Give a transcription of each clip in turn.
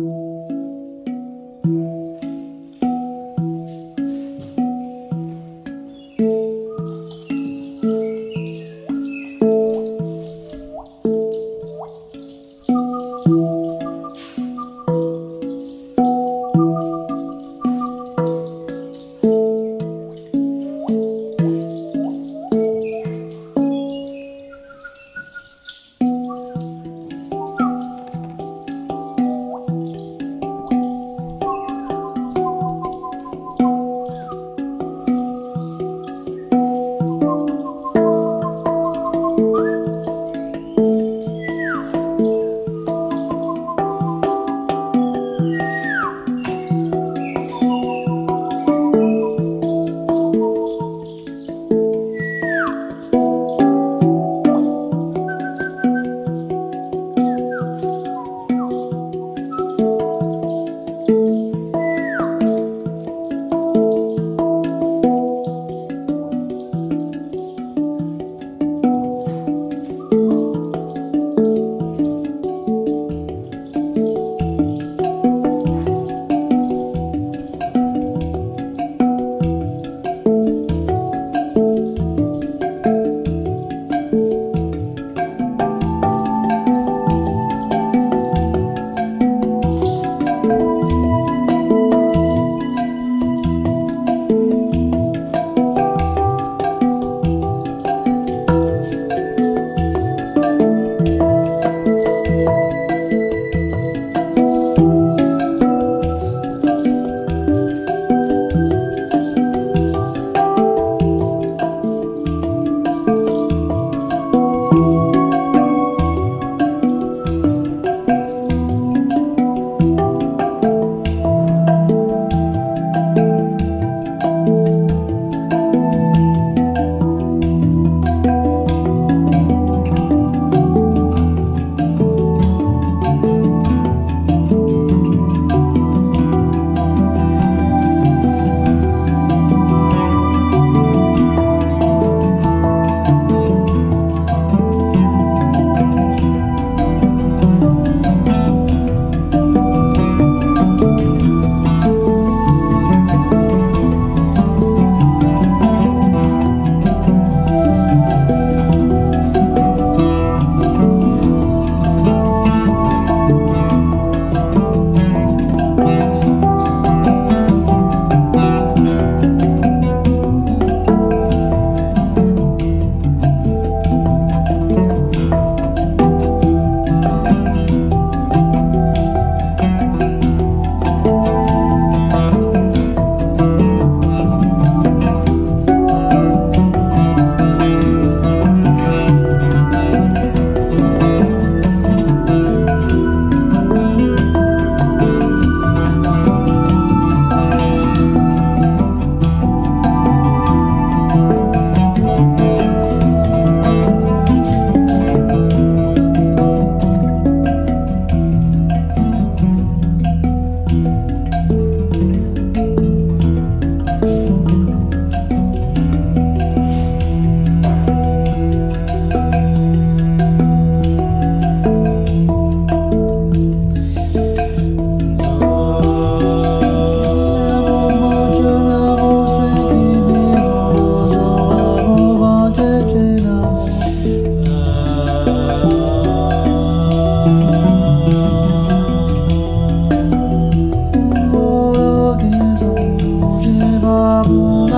Música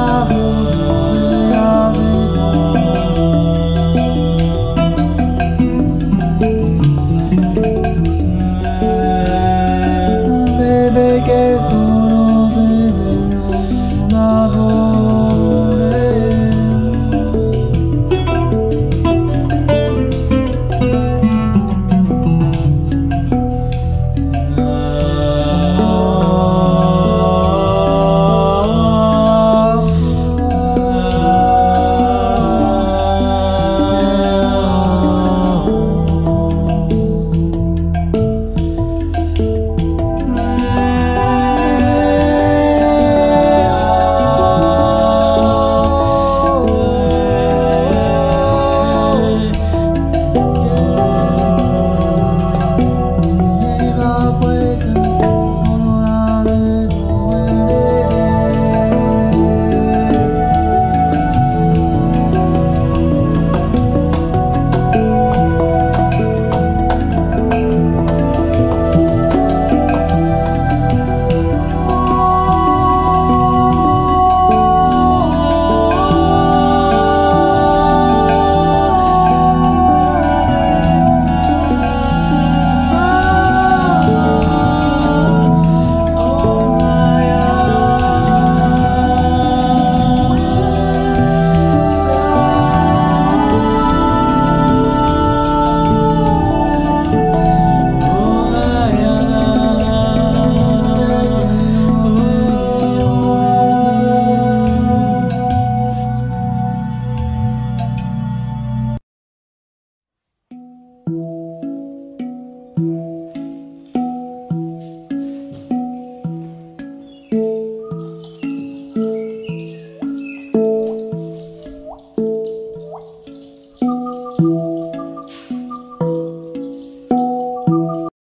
Oh.